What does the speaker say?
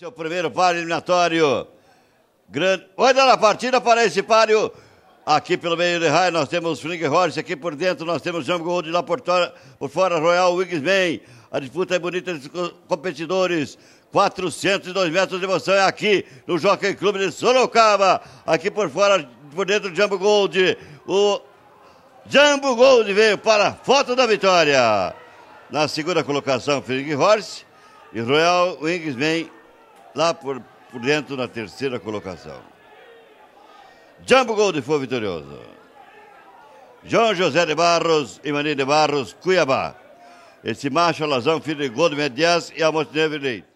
Seu primeiro par eliminatório. Grande... Olha na partida para esse páreo. Aqui pelo meio de raio nós temos Flink Horse, aqui por dentro nós temos Jambo Gold, lá por, por fora Royal Wigsman. A disputa é bonita dos competidores. 402 metros de emoção é aqui no Jockey Clube de Sorocaba. Aqui por fora, por dentro, Jambo Gold. O Jambo Gold veio para a foto da vitória. Na segunda colocação, Flink Horse e Royal Wingsman lá por, por dentro na terceira colocação. Jumbo Gold foi vitorioso. João José de Barros e Maria de Barros, Cuiabá. Esse macho alazão, filho de Gold Medias e Amos Neve Leite.